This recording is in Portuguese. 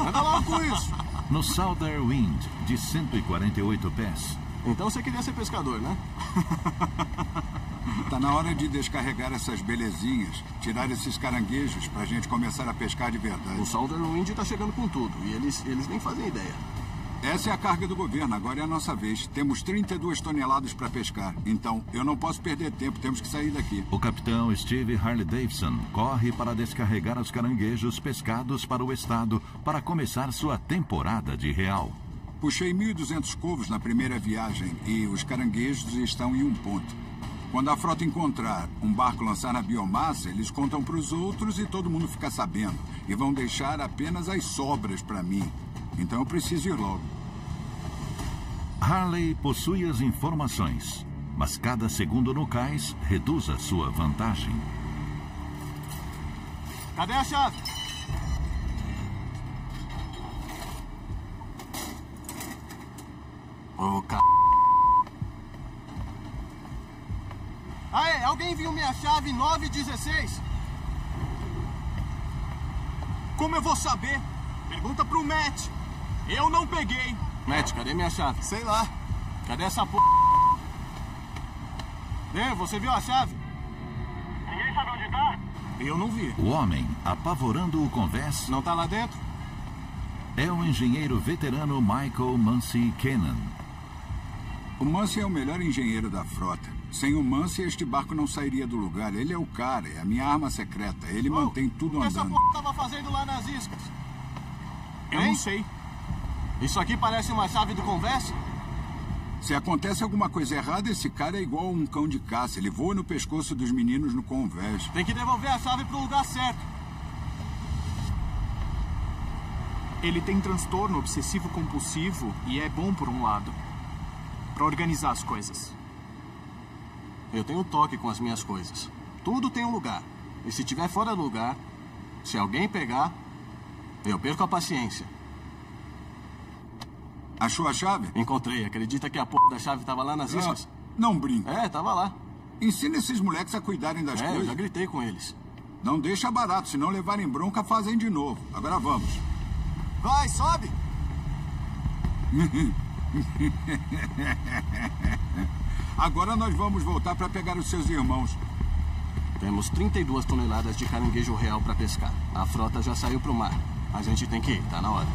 Anda logo com isso. No Southern Wind, de 148 pés. Então você queria ser pescador, né? Tá na hora de descarregar essas belezinhas, tirar esses caranguejos pra gente começar a pescar de verdade. O Southern Wind tá chegando com tudo e eles, eles nem fazem ideia. Essa é a carga do governo, agora é a nossa vez. Temos 32 toneladas para pescar. Então, eu não posso perder tempo, temos que sair daqui. O capitão Steve Harley Davidson corre para descarregar os caranguejos pescados para o estado para começar sua temporada de real. Puxei 1.200 covos na primeira viagem e os caranguejos estão em um ponto. Quando a frota encontrar um barco lançar na biomassa, eles contam para os outros e todo mundo fica sabendo. E vão deixar apenas as sobras para mim. Então eu preciso ir logo. Harley possui as informações, mas cada segundo no cais reduz a sua vantagem. Cadê a chave? Ô, oh, c... Aê, alguém viu minha chave 916? Como eu vou saber? Pergunta pro Matt. Eu não peguei. Matt, cadê minha chave? Sei lá. Cadê essa p... Vê, você viu a chave? Ninguém sabe onde tá? Eu não vi. O homem, apavorando o convés... Não tá lá dentro? É o engenheiro veterano Michael Muncy Kennan. O Muncy é o melhor engenheiro da frota. Sem o Muncy, este barco não sairia do lugar. Ele é o cara, é a minha arma secreta. Ele oh, mantém tudo o que andando. O que essa p... tava fazendo lá nas iscas? Eu hein? não sei. Isso aqui parece uma chave do convés? Se acontece alguma coisa errada, esse cara é igual a um cão de caça. Ele voa no pescoço dos meninos no convés. Tem que devolver a chave pro lugar certo. Ele tem transtorno obsessivo compulsivo e é bom por um lado. Para organizar as coisas. Eu tenho toque com as minhas coisas. Tudo tem um lugar. E se tiver fora do lugar, se alguém pegar, eu perco a paciência. Achou a chave? Encontrei. Acredita que a porra da chave estava lá nas iscas? Ah, não brinca. É, tava lá. Ensina esses moleques a cuidarem das é, coisas. eu já gritei com eles. Não deixa barato, se não levarem bronca, fazem de novo. Agora vamos. Vai, sobe! Agora nós vamos voltar para pegar os seus irmãos. Temos 32 toneladas de caranguejo real para pescar. A frota já saiu pro mar. A gente tem que ir, tá na hora.